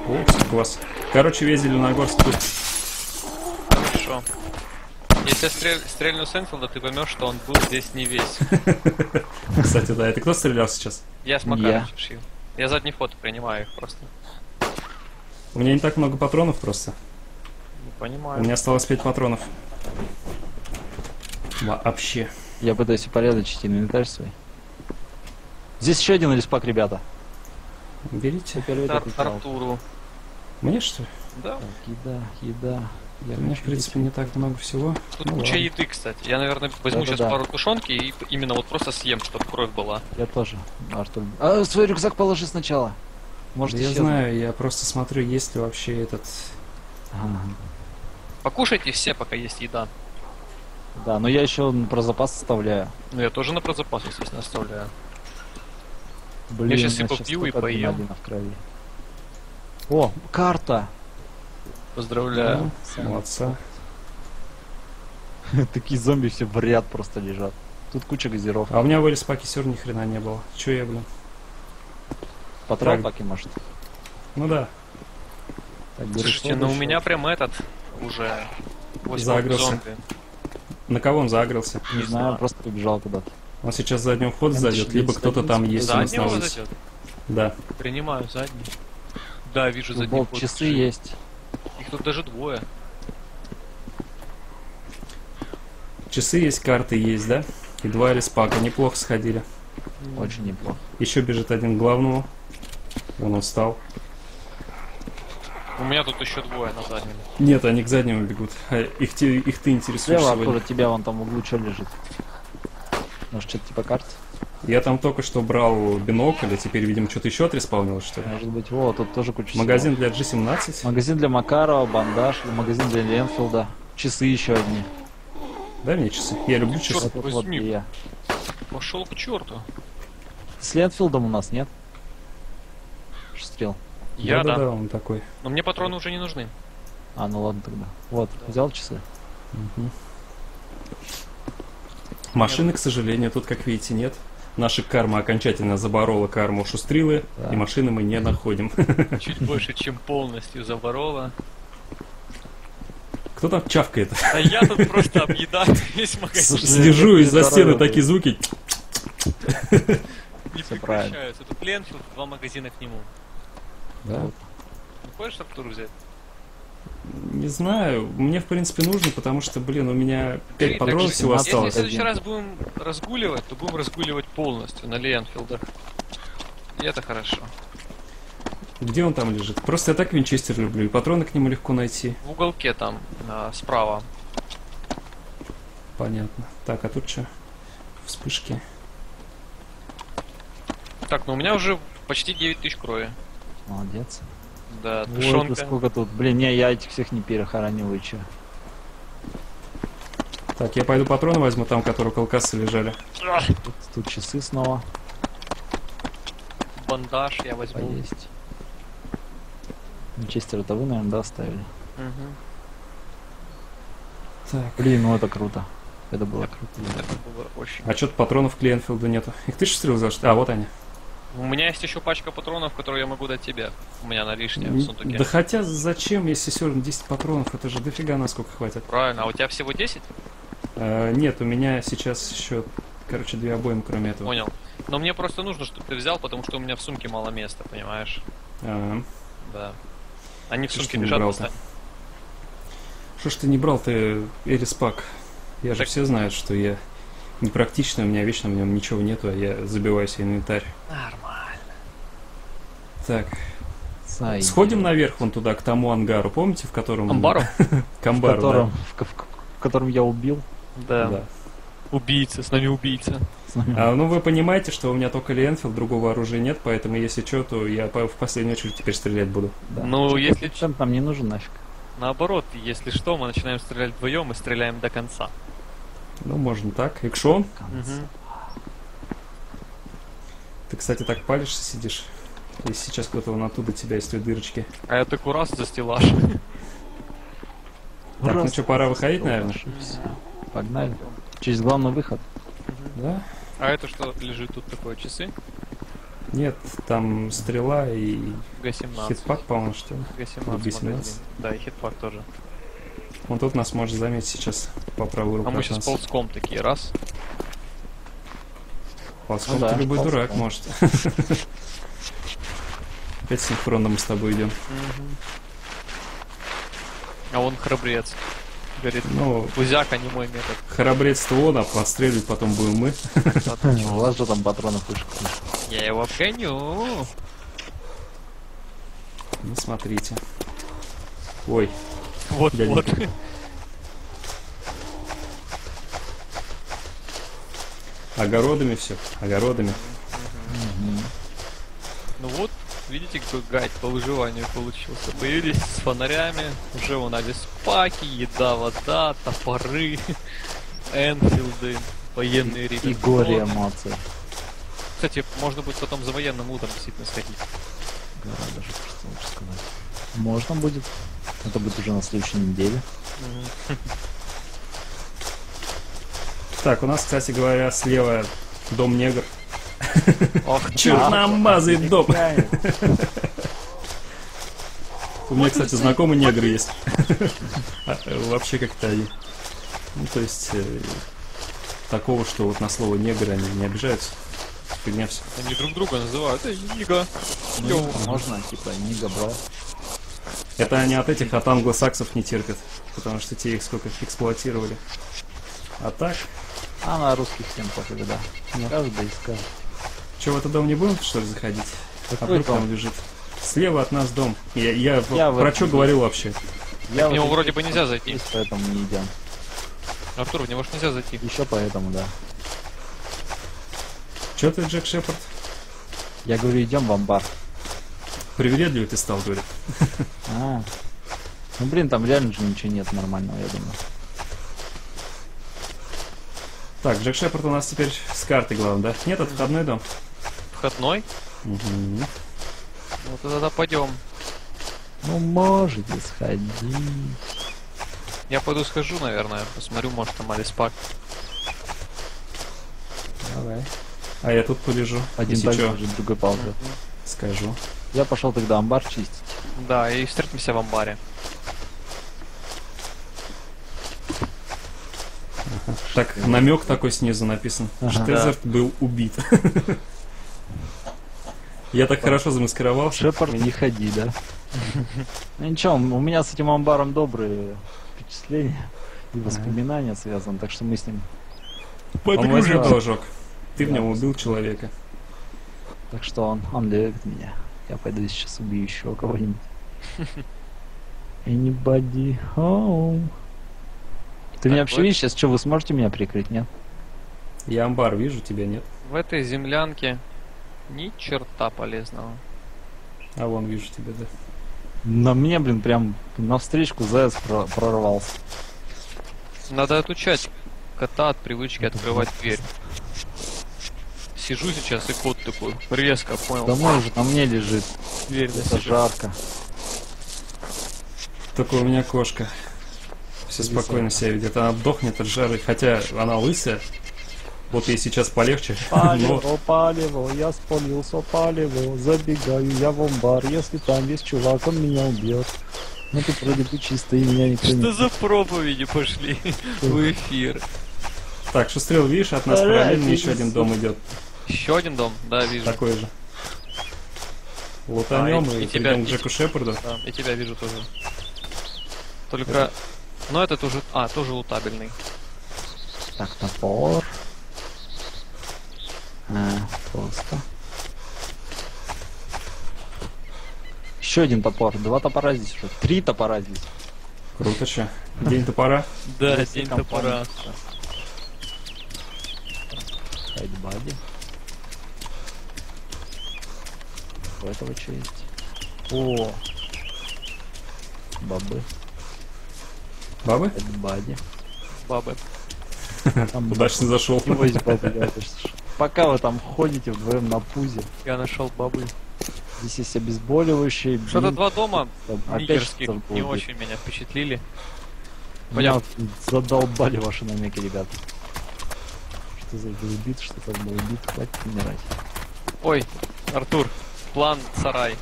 Speaker 1: О, сколько у вас. Короче, весь Зеленогорск тут.
Speaker 3: Если я стрель, стрельну Сенфилда, ты поймешь, что он был здесь не весь. *laughs*
Speaker 1: Кстати, да, это кто стрелял сейчас?
Speaker 3: Я с Макарычем шил. Я задний фото принимаю их просто.
Speaker 1: У меня не так много патронов просто.
Speaker 3: Не
Speaker 1: У
Speaker 3: понимаю.
Speaker 1: меня осталось 5 патронов. Вообще.
Speaker 2: Я пытаюсь упорядочить инвентарь свой. Здесь еще один Элиспак, ребята.
Speaker 1: Берите.
Speaker 3: Ар-. Артуру.
Speaker 1: Мне что ли?
Speaker 3: Да.
Speaker 2: Так, еда, еда. Я
Speaker 1: У меня, в принципе, не так много всего.
Speaker 3: Тут
Speaker 1: Ну
Speaker 3: куча
Speaker 1: ладно.
Speaker 3: еды, кстати. Я, наверное, возьму сейчас
Speaker 2: Да-да-да.
Speaker 3: пару тушенки и именно вот просто съем, чтобы кровь была.
Speaker 2: Я тоже. Артур. А, свой рюксак положи сначала. Может,
Speaker 1: Да я знаю, я просто смотрю, есть ли вообще этот
Speaker 2: Ага.
Speaker 3: Покушайте все, пока есть еда.
Speaker 2: Да, но я еще про запас оставляю.
Speaker 3: Ну я тоже на прозапас, естественно, оставляю.
Speaker 2: Блин, у меня
Speaker 3: и попью, и поем.
Speaker 2: в крови. О, карта!
Speaker 3: Поздравляю.
Speaker 1: Молодца. *laughs*
Speaker 2: Такие зомби все в ряд просто лежат. Тут куча газиров.
Speaker 1: А у меня в Элиспаке все равно ни хрена не было. Че я, блин?
Speaker 2: Патрон
Speaker 1: так.
Speaker 2: так и может.
Speaker 1: Ну да.
Speaker 2: Так,
Speaker 3: Слушайте, ну у меня прям этот уже
Speaker 1: Загрелся.
Speaker 3: зомби.
Speaker 1: На кого он загрелся?
Speaker 2: Не
Speaker 3: не
Speaker 2: знаю,
Speaker 3: знаю.
Speaker 2: просто побежал куда-то.
Speaker 1: Он сейчас входа
Speaker 2: Там
Speaker 1: зайдет, либо кто-то там есть у нас на улице. Да.
Speaker 3: Принимаю задний. Да, вижу задний
Speaker 2: Боб,
Speaker 3: ход.
Speaker 2: часы есть.
Speaker 3: Тут даже двое.
Speaker 1: Часы есть, карты есть, да? И два Элиспака. Неплохо сходили.
Speaker 2: Очень неплохо.
Speaker 1: Еще бежит один к главному. Он встал.
Speaker 3: У меня тут еще двое на заднем.
Speaker 1: Нет, они к заднему бегут. А их, те- их ты интересуешь
Speaker 2: Слева
Speaker 1: сегодня.
Speaker 2: откуда тебя вон там в углу что лежит? Может, что-то типа карты?
Speaker 1: Я там только что брал бинокль, а теперь, видимо, что-то еще отреспаунилось, что ли?
Speaker 2: Может быть, вот, тут тоже куча всего.
Speaker 1: Магазин для G17?
Speaker 2: Магазин для Макарова, бандаж, магазин для Ленфилда. Часы еще одни.
Speaker 1: Дай мне часы. Я люблю часы.
Speaker 3: Чёрт
Speaker 2: Вот, вот я.
Speaker 3: Пошел к черту.
Speaker 2: С Ленфилдом у нас нет? Шестрел.
Speaker 3: Я да.
Speaker 1: Да, он такой.
Speaker 3: Но мне патроны уже не нужны.
Speaker 2: А, ну ладно тогда. Вот, взял часы.
Speaker 1: Мгм. Машины, к сожалению, тут, как видите, нет. Наша карма окончательно заборола карму шустрилы,
Speaker 2: Да.
Speaker 1: и машины мы не находим. *laughs*
Speaker 3: Чуть больше, чем полностью заборола.
Speaker 1: Кто там чавкает?
Speaker 3: А я тут просто объедаю *laughs* весь магазин.
Speaker 1: Слежу из-за стены такие звуки.
Speaker 3: Не прекращаются. Тут Ленфилд, два магазина к нему.
Speaker 1: Да.
Speaker 3: Не хочешь Артур взять?
Speaker 1: Не знаю, мне в принципе нужно, потому что, блин, у меня 5
Speaker 3: Так,
Speaker 1: патронов
Speaker 2: если
Speaker 1: всего
Speaker 2: нас-
Speaker 3: Если в
Speaker 1: осталось.
Speaker 3: следующий раз будем разгуливать, то будем разгуливать полностью на Ленфилдах. И это хорошо.
Speaker 1: Где он там лежит? Просто я так винчестер люблю, и патроны к нему легко найти.
Speaker 3: В уголке там, а, справа.
Speaker 1: Понятно. Так, а тут что? Вспышки.
Speaker 3: Так, ну у меня уже почти 9 тысяч крови.
Speaker 2: Молодец.
Speaker 3: Да,
Speaker 2: Вот
Speaker 3: тушенка.
Speaker 2: сколько тут. Блин, не, я этих всех не перехоронил, и чё?
Speaker 1: Так, я пойду патроны возьму там, которые около кассы лежали.
Speaker 2: Тут, тут часы снова
Speaker 3: Бандаж я возьму.
Speaker 2: поесть. Винчестер это вы, наверное, да, оставили?
Speaker 3: Мгм.
Speaker 1: Так.
Speaker 2: Блин, ну это круто. Это было круто.
Speaker 3: Это было очень...
Speaker 1: А что-то патронов к Ленфилду нету. Их ты шестрил за что? А, вот они.
Speaker 3: У меня есть еще пачка патронов, которые я могу дать тебе. У меня на лишнее в сундуке.
Speaker 1: Да хотя зачем, если равно 10 патронов, это же дофига насколько хватит.
Speaker 3: Правильно, а у тебя всего 10?
Speaker 1: А, нет, у меня сейчас еще, короче, две обоймы, кроме этого.
Speaker 3: Понял. Но мне просто нужно, чтобы ты взял, потому что у меня в сумке мало места, понимаешь?
Speaker 1: А,
Speaker 3: Да. Они в
Speaker 1: Что
Speaker 3: сумке
Speaker 1: не
Speaker 3: лежат просто.
Speaker 1: Что ж ты не брал ты Эрис Пак? Я же
Speaker 3: Так-
Speaker 1: все знают, что я непрактичный, у меня вечно в нем ничего нету, а я забиваю себе инвентарь.
Speaker 3: Нормально.
Speaker 1: Так,
Speaker 2: Сай.
Speaker 1: сходим наверх вон туда, к тому ангару, помните, в котором...
Speaker 3: Амбару? *laughs*
Speaker 1: К
Speaker 2: в
Speaker 1: амбару,
Speaker 2: котором, в, ко- в ко- в котором я убил.
Speaker 1: да.
Speaker 3: Да.
Speaker 1: Да.
Speaker 3: Убийца, с нами убийца.
Speaker 2: С нами.
Speaker 1: А, ну, вы понимаете, что у меня только Ленфилд, другого оружия нет, поэтому если что, то я по- в последнюю очередь теперь стрелять буду.
Speaker 2: Да.
Speaker 3: Ну, если
Speaker 2: коэффициент нам не нужен нафиг.
Speaker 3: Наоборот, если что, мы начинаем стрелять вдвоем и стреляем до конца.
Speaker 1: Ну, можно так. Экшон.
Speaker 3: Мгм.
Speaker 1: Ты, кстати, так палишься, сидишь. Если сейчас кто-то вон оттуда тебя из той дырочки.
Speaker 3: А я такой раз за стеллаж.
Speaker 1: Так, ну что, пора выходить, наверное?
Speaker 2: Погнали. Через главный выход.
Speaker 1: Да?
Speaker 3: А это что лежит тут такое? Часы?
Speaker 1: Нет, там стрела и
Speaker 3: Г-17.
Speaker 1: хитпак, по-моему, что ли.
Speaker 3: Г-17
Speaker 1: Г-17.
Speaker 3: магазин. Да, и хитпак тоже.
Speaker 1: Он тут нас может заметить сейчас по правую руку
Speaker 3: А мы сейчас
Speaker 1: нас.
Speaker 3: ползком такие, раз.
Speaker 1: Ползком
Speaker 2: Ну да,
Speaker 1: ты любой
Speaker 2: ползком.
Speaker 1: дурак может. *laughs* Опять синхронно мы с тобой идем.
Speaker 3: А он храбрец. Говорит,
Speaker 1: Ну,
Speaker 3: Бузяка не мой метод.
Speaker 1: храбрец-то он, а подстреливать потом будем мы. *laughs*
Speaker 2: У вас же там патроны пушка.
Speaker 3: Я его обгоню.
Speaker 1: Ну, смотрите. Ой,
Speaker 3: Вот, вот.
Speaker 1: огородами все, огородами.
Speaker 3: Ну вот, Видите, какой гайд по выживанию получился? Появились с фонарями, уже у нас спаки, еда, вода, топоры, *laughs* Энфилды, военные ребята.
Speaker 2: И горе эмоций.
Speaker 3: Кстати, можно будет потом за военным лутом действительно сходить.
Speaker 2: Гора даже, просто лучше сказать. Можно будет. Это будет уже на следующей неделе.
Speaker 1: Так, у нас, кстати говоря, слева дом негр.
Speaker 3: Ох,
Speaker 1: Черномазый дом. У меня, кстати, знакомый негр есть. А, Вообще как-то они... Ну, то есть... э, Такого, что вот на слово негр они не обижаются. Фигня все.
Speaker 3: Они друг друга называют. Эй, Нига.
Speaker 2: Ну,
Speaker 3: Йоу.
Speaker 2: Можно, типа, Нига, бро.
Speaker 1: Это они от этих, от англосаксов не терпят. Потому что те их сколько эксплуатировали. А так...
Speaker 2: А на русских всем пофиг, да.
Speaker 1: Ну.
Speaker 2: Каждый скажет.
Speaker 1: Че, в этот дом не будем, что ли, заходить? А
Speaker 2: Какой
Speaker 1: вдруг
Speaker 2: дом?
Speaker 1: там лежит? Слева от нас дом. Я, я, в-
Speaker 2: Я в
Speaker 1: про что говорил вообще?
Speaker 2: Я
Speaker 3: нему
Speaker 2: вот
Speaker 3: вроде бы нельзя зайти.
Speaker 2: поэтому не идем.
Speaker 3: Артур, в него ж нельзя зайти.
Speaker 2: Еще поэтому, да.
Speaker 1: Че ты, Джек Шепард?
Speaker 2: Я говорю, идем в амбар.
Speaker 1: Привередливый ты стал, говорит. *laughs*
Speaker 2: А. Ну блин, там реально же ничего нет нормального, я думаю.
Speaker 1: Так, Джек Шепард у нас теперь с карты главное, да? Нет, это входной дом.
Speaker 3: Входной?
Speaker 1: Мгм.
Speaker 3: Вот тогда пойдем.
Speaker 2: Ну можете сходить.
Speaker 3: Я пойду схожу, наверное, посмотрю, может там Алиспак.
Speaker 1: Давай. А я тут полежу.
Speaker 2: Один же, другой ползет.
Speaker 1: скажу.
Speaker 2: Я пошел тогда амбар чистить.
Speaker 3: Да, и встретимся в амбаре.
Speaker 1: Так, намек такой снизу написан.
Speaker 2: Ага.
Speaker 1: Штезерт был убит. Я так хорошо замаскировался.
Speaker 2: Шепард, не ходи, да? Ну ничего, у меня с этим амбаром добрые впечатления и воспоминания связаны, так что мы с ним...
Speaker 1: Он возьмет
Speaker 2: Да.
Speaker 1: должок. Ты в
Speaker 2: Да.
Speaker 1: нем убил человека.
Speaker 2: Так что он, он любит меня. Я пойду сейчас убью еще кого-нибудь. Anybody home? Ты меня вообще
Speaker 3: вот.
Speaker 2: видишь сейчас? Что, вы сможете меня прикрыть, нет?
Speaker 1: Я амбар вижу, тебя нет.
Speaker 3: В этой землянке ни черта полезного.
Speaker 1: А вон вижу тебя, да.
Speaker 2: На мне, блин, прям на встречку заяц про- прорвался.
Speaker 3: Надо отучать кота от привычки открывать дверь. Сижу сейчас, и кот такой резко понял.
Speaker 2: Домой уже на мне лежит.
Speaker 3: дверь
Speaker 2: Это жарко.
Speaker 1: Только у меня кошка. Все спокойно себя ведет. Она дохнет от жары, хотя она лысая. Вот ей сейчас полегче. *laughs* Но
Speaker 2: Палево, палево, я спалился, палево, забегаю я в амбар, если там есть чувак, он меня убьет. Ну тут вроде бы чисто, и меня никто
Speaker 3: Что
Speaker 2: не...
Speaker 3: за проповеди пошли *laughs* в эфир?
Speaker 1: Так, Шустрел, видишь, от нас
Speaker 2: Да,
Speaker 1: параллельно
Speaker 2: я
Speaker 1: еще один
Speaker 2: вижу.
Speaker 1: дом идет.
Speaker 3: Еще один дом? Да, вижу.
Speaker 1: Такой же. Лутанем
Speaker 3: А, и-
Speaker 1: и
Speaker 3: и тебя-
Speaker 1: к
Speaker 3: и-
Speaker 1: Джеку Шепарду.
Speaker 3: Да, я тебя вижу тоже. Только... Ну этот уже... А, тоже лутабельный.
Speaker 2: Так, топор. А, просто. Еще один топор. Два топора здесь уже. Три топора здесь.
Speaker 1: Круто, че. День топора. *laughs*
Speaker 3: Да, день топора.
Speaker 2: Хайдбади. У этого что есть? О! Бабы.
Speaker 1: Бабы?
Speaker 2: Хайдбади.
Speaker 3: Бабы.
Speaker 2: Там
Speaker 1: Удачно зашел.
Speaker 2: бабы, да, это Пока вы там ходите вдвоем на пузе,
Speaker 3: Я нашел бабы.
Speaker 2: здесь есть обезболивающие.
Speaker 3: Что-то два дома нигерских не очень меня впечатлили.
Speaker 2: Меня задолбали ваши намеки, ребята. Что за убит, что там был убит, хватит умирать.
Speaker 3: Ой, Артур, план сарай.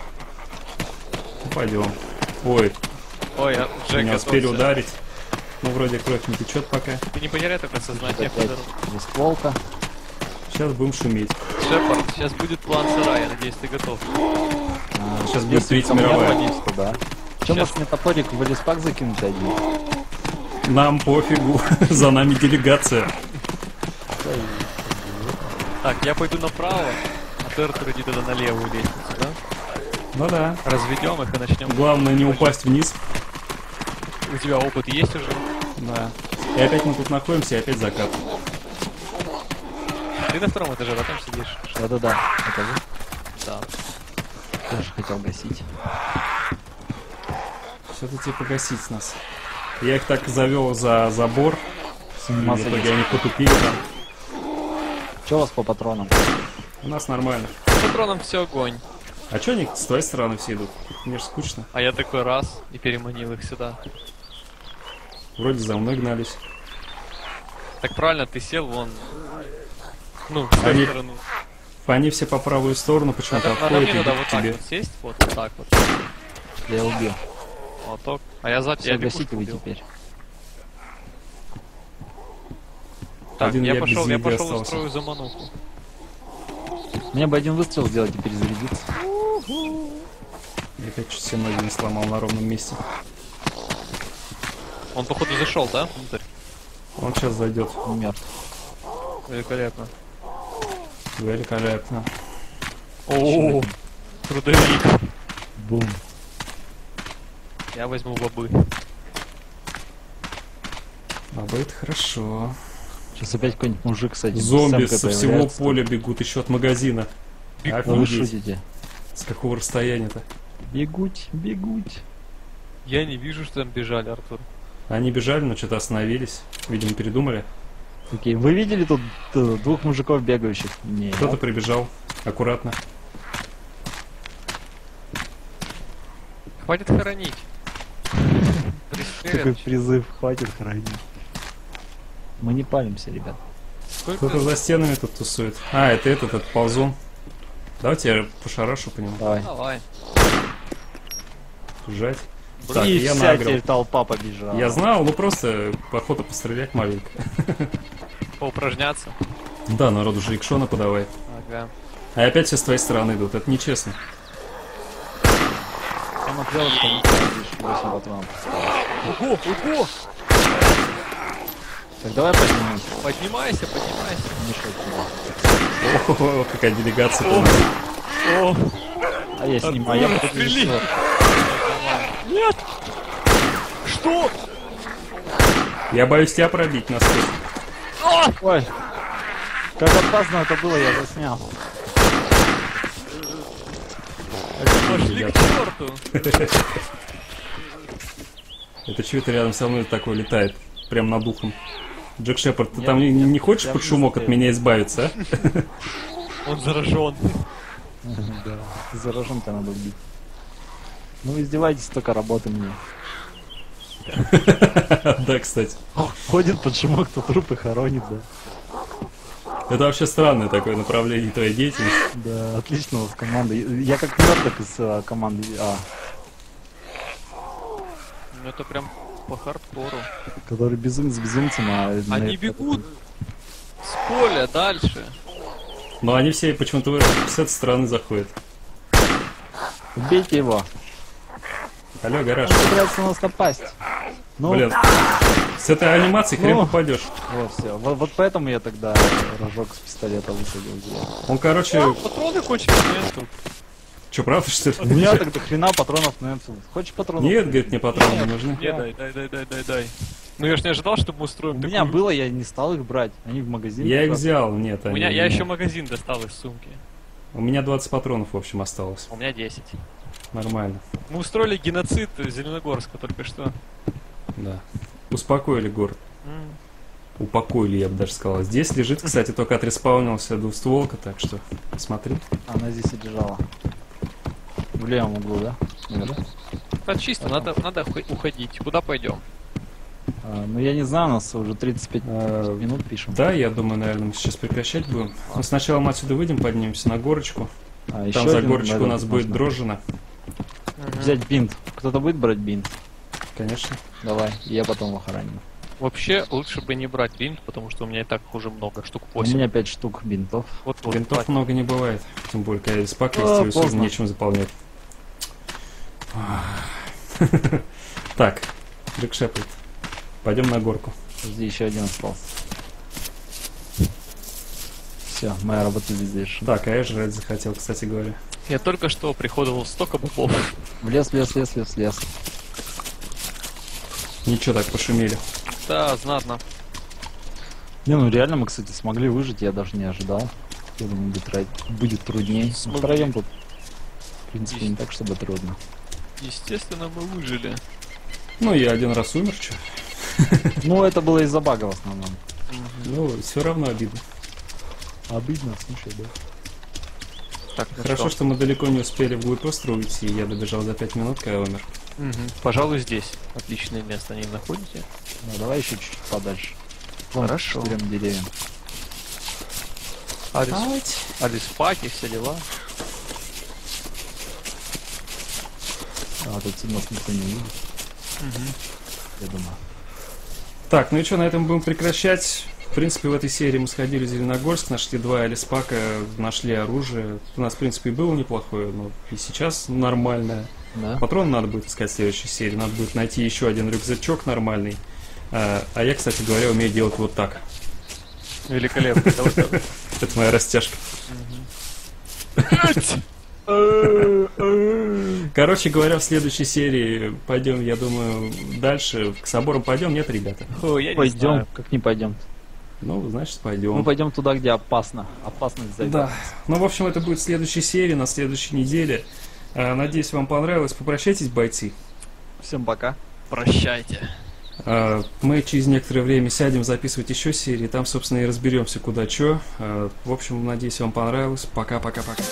Speaker 1: Пойдем. Ой,
Speaker 3: Ой, а, Джек,
Speaker 1: меня успели
Speaker 3: готовься.
Speaker 1: ударить. Ну, вроде кровь не течет пока.
Speaker 3: Ты не потеряй такое сознание.
Speaker 2: Опять двустволка.
Speaker 1: Сейчас будем шуметь.
Speaker 3: Шепард, сейчас будет план сарая, надеюсь, ты готов.
Speaker 2: А,
Speaker 1: Сейчас будет Третья мировая.
Speaker 2: да. Че, может мне топорик в леспак закинуть один?
Speaker 1: Нам пофигу, *laughs* за нами делегация.
Speaker 3: Так, я пойду направо, а ты, Артур, иди тогда на левую лестницу, да?
Speaker 1: Ну да.
Speaker 3: Разведем их и начнем.
Speaker 1: Главное не упасть вниз.
Speaker 3: У тебя опыт есть уже?
Speaker 1: Да. И опять мы тут находимся, и опять закат.
Speaker 3: Ты на втором этаже, да, там сидишь?
Speaker 2: Да-да-да, это?
Speaker 3: Да.
Speaker 2: Тоже хотел гасить.
Speaker 1: Что-то тебе погасить нас. Я их так завел за забор,
Speaker 2: С
Speaker 1: и
Speaker 2: ума
Speaker 1: в итоге они потупили там.
Speaker 2: Че у вас по патронам?
Speaker 1: У нас нормально.
Speaker 3: С патроном все огонь.
Speaker 1: А чё они с твоей стороны все идут? Мне же скучно.
Speaker 3: А я такой раз и переманил их сюда.
Speaker 1: Вроде за мной гнались.
Speaker 3: Так правильно, ты сел вон. Ну, с той
Speaker 1: Они-
Speaker 3: стороны.
Speaker 1: Они все по правую сторону почему-то
Speaker 3: Надо, надо
Speaker 1: отходят и
Speaker 3: мне надо вот так
Speaker 1: тебе.
Speaker 3: вот сесть, вот, вот так вот.
Speaker 2: Я убил.
Speaker 3: Молоток. А я за
Speaker 2: Все,
Speaker 3: я
Speaker 2: гасите вы
Speaker 3: убил.
Speaker 2: теперь.
Speaker 3: Так,
Speaker 1: Один
Speaker 3: я,
Speaker 1: я
Speaker 3: пошел, я пошел устрою замануху.
Speaker 2: Мне бы один выстрел сделать и перезарядиться.
Speaker 1: Я опять чуть себе ноги не сломал на ровном месте.
Speaker 3: Он, походу, зашел, да? Внутрь.
Speaker 1: Он сейчас зайдет.
Speaker 2: Мертв.
Speaker 3: Великолепно.
Speaker 1: Великолепно.
Speaker 3: О, трудовик.
Speaker 2: Бум.
Speaker 3: Я возьму бобы.
Speaker 1: А бы это хорошо.
Speaker 2: Сейчас опять какой-нибудь мужик с этим.
Speaker 1: Зомби со всего поля бегут еще от магазина.
Speaker 2: Да вы
Speaker 1: Офигеть.
Speaker 2: шутите.
Speaker 1: С какого расстояния-то?
Speaker 2: Бегуть, бегуть.
Speaker 3: Я не вижу, что там бежали, Артур.
Speaker 1: Они бежали, но что-то остановились. Видимо, передумали.
Speaker 2: Такие, вы видели тут э, двух мужиков бегающих? Нет.
Speaker 1: Кто-то прибежал. Аккуратно.
Speaker 3: Хватит хоронить.
Speaker 2: Такой призыв, хватит хранить. Мы не палимся, ребят.
Speaker 1: Кто-то
Speaker 3: Сколько?
Speaker 1: за стенами тут тусует. А, это этот, этот ползун. Давайте я пошарашу по нему.
Speaker 2: Давай.
Speaker 3: Давай.
Speaker 1: Жать. Так,
Speaker 2: и
Speaker 1: я
Speaker 2: вся
Speaker 1: нагрел.
Speaker 2: теперь толпа побежала.
Speaker 1: Я знал, ну просто охота пострелять маленько. *laughs*
Speaker 3: Поупражняться.
Speaker 1: Да, народу же икшона подавай.
Speaker 3: Ага.
Speaker 1: А опять все с твоей стороны идут, это нечестно.
Speaker 2: Смотрел, что не видишь 8 патронов.
Speaker 3: Ого, ого!
Speaker 2: Так давай поднимемся.
Speaker 3: Поднимайся, поднимайся.
Speaker 2: Тебе.
Speaker 1: О, какая делегация.
Speaker 3: О, о,
Speaker 2: А я снимаю, я буду
Speaker 3: Отстрели.
Speaker 2: режиссер.
Speaker 3: нет! Что?
Speaker 1: Я боюсь тебя пробить насквозь.
Speaker 2: Ой, как опасно это было, я заснял.
Speaker 3: Пошли к черту! *laughs*
Speaker 1: Это что это рядом со мной такое летает? Прям над ухом. Джек Шепард, ты
Speaker 2: Я-
Speaker 1: там не,
Speaker 2: я-
Speaker 1: не хочешь
Speaker 2: я
Speaker 1: под шумок от меня избавиться, а? *laughs*
Speaker 3: Он заражен. *laughs*
Speaker 2: Да. Заражен-то надо убить. Ну издевайтесь, только работы мне. *laughs*
Speaker 1: Да, кстати.
Speaker 2: Ходит под шумок, кто трупы хоронит, да.
Speaker 1: Это вообще странное такое направление твоей деятельности.
Speaker 2: Да, отлично у вас команда. Я как мертвых из а, команды А,
Speaker 3: Ну это прям по хардкору.
Speaker 2: который безум с безумцем, а...
Speaker 3: Они бегут с поля дальше.
Speaker 1: Но они все почему-то с этой стороны заходят.
Speaker 2: Убейте его.
Speaker 1: Алло, гараж.
Speaker 2: Он на нас напасть. Ну,
Speaker 1: Блин, с этой анимацией хрен
Speaker 2: Ну.
Speaker 1: попадешь.
Speaker 2: вот все. Вот, вот поэтому я тогда рожок с пистолета высадил. сделал.
Speaker 1: Он, короче,
Speaker 3: Патроны кончились, нет
Speaker 1: что, правда, что
Speaker 2: У
Speaker 1: ли?
Speaker 2: меня *laughs* тогда хрена патронов на. Хочешь патронов?
Speaker 1: Нет, говорит, мне патроны не нужны.
Speaker 3: Не, дай, дай, дай, дай, дай, дай. Ну я ж не ожидал, что мы
Speaker 2: У
Speaker 3: устроим
Speaker 2: меня
Speaker 3: такую-
Speaker 2: было, я не стал их брать. Они в магазине.
Speaker 1: Я их взял, нет,
Speaker 3: У
Speaker 1: они
Speaker 3: меня,
Speaker 1: у
Speaker 3: я
Speaker 1: меня.
Speaker 3: еще магазин достал из сумки.
Speaker 1: У меня 20 патронов, в общем, осталось.
Speaker 3: У меня 10.
Speaker 1: Нормально,
Speaker 3: Мы устроили геноцид Зеленогорска только что.
Speaker 1: да. Успокоили город.
Speaker 3: М.
Speaker 1: Упокоили, я бы даже сказал. Здесь лежит, кстати, только отреспаунился двустволка, так что смотри.
Speaker 2: Она здесь и лежала. В левом углу, да? Нет.
Speaker 3: Да чисто, надо, надо ухо- уходить. Куда пойдем?
Speaker 2: А, ну я не знаю, у нас уже 35
Speaker 1: А,
Speaker 2: минут пишем.
Speaker 1: Да, я думаю, наверное, мы сейчас прекращать будем. Но сначала мы отсюда выйдем, поднимемся на горочку.
Speaker 2: А,
Speaker 1: Там за горочку у нас будет
Speaker 2: можно
Speaker 1: дрожжина.
Speaker 2: Взять бинт. Кто-то будет брать бинт?
Speaker 1: Конечно.
Speaker 2: Давай, я потом его хороню.
Speaker 3: Вообще, лучше бы не брать бинт, потому что у меня и так уже много, штук
Speaker 2: У
Speaker 3: 8.
Speaker 2: меня 5 штук бинтов.
Speaker 3: Вот, вот,
Speaker 1: Бинтов
Speaker 3: хватит.
Speaker 1: много не бывает. Тем более, когда из пака
Speaker 2: А,
Speaker 1: есть,
Speaker 2: поздно.
Speaker 1: нечем заполнять. *laughs* Так, Джек Шепард. Пойдем на горку.
Speaker 2: Подожди, еще один остался. Все, моя работа здесь.
Speaker 1: Так, а я жрать захотел, кстати говоря.
Speaker 3: Я только что приходовал столько бобов.
Speaker 2: В лес, в лес, в лес, в лес, в лес.
Speaker 1: Ничего так пошумели.
Speaker 3: Да, знатно.
Speaker 2: Не, ну реально мы, кстати, смогли выжить, я даже не ожидал. Я думаю, будет, будет труднее.
Speaker 3: Смогли.
Speaker 2: Втроем тут В принципе, не так, чтобы трудно.
Speaker 3: Естественно, мы выжили.
Speaker 1: Ну, я один раз умер, чё. *laughs*
Speaker 2: Ну, это было из-за бага в основном.
Speaker 1: Ну, все равно обидно.
Speaker 2: Обидно, слушай, да.
Speaker 3: Так, ну
Speaker 1: Хорошо, что мы далеко не успели вглубь острова уйти, я добежал за пять минут, когда умер.
Speaker 3: Мгм. Пожалуй, здесь. Отличное место не находите?
Speaker 2: Ну, давай еще чуть-чуть подальше. Вон,
Speaker 3: Хорошо.
Speaker 2: к четырем деревьям.
Speaker 3: Алис, Алис паки, все дела.
Speaker 2: А, тут нас никто не видит, я думаю.
Speaker 1: Так, ну и что, на этом будем прекращать. В принципе, в этой серии мы сходили в Зеленогорск, нашли два Элиспака, нашли оружие. У нас, в принципе, и было неплохое, но и сейчас нормальное.
Speaker 2: Да?
Speaker 1: Патрон надо будет искать в следующей серии. Надо будет найти еще один рюкзачок нормальный. А, а я, кстати говоря, умею делать вот так.
Speaker 3: Великолепно. *laughs*
Speaker 1: Это моя растяжка. *laughs* Короче говоря, в следующей серии пойдем, я думаю, дальше. К соборам пойдем, нет, ребята?
Speaker 3: О, я не
Speaker 2: Пойдем,
Speaker 3: знаю.
Speaker 2: как не пойдем.
Speaker 1: Ну, значит, пойдем.
Speaker 2: Мы пойдем туда, где опасно. Опасность зайдет.
Speaker 1: Да. Ну, в общем, это будет в следующей серии, на следующей неделе. А, Надеюсь, вам понравилось. Попрощайтесь, бойцы.
Speaker 2: Всем пока.
Speaker 3: Прощайте.
Speaker 1: А, Мы через некоторое время сядем записывать еще серии. Там, собственно, и разберемся, куда что. В общем, надеюсь, вам понравилось. Пока-пока-пока.